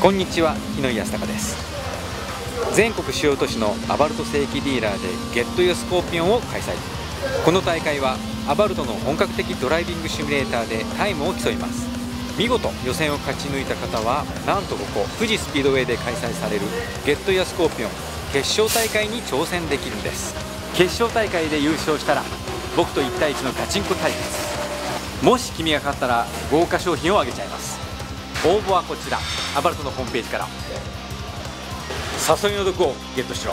こんにちは、日野康孝です。全国主要都市のアバルト正規ディーラーでゲットユースコーピオンを開催。この大会はアバルトの本格的ドライビングシミュレーターでタイムを競います。見事予選を勝ち抜いた方はなんとここ富士スピードウェイで開催されるゲットユアスコーピオン決勝大会に挑戦できるんです。決勝大会で優勝したら僕と1対1のガチンコ対決。もし君が勝ったら豪華商品をあげちゃいます。応募はこちらアバルトのホームページから。誘いの毒をゲットしろ。